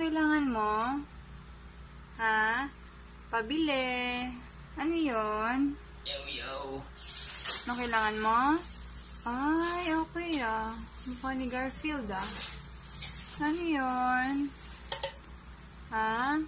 kailangan mo? Ha? Pabili. Ano yon? Yo, yo. Ano kailangan mo? Ay, okay ah. Mukha ni Garfield ah. Ano yun? Ha?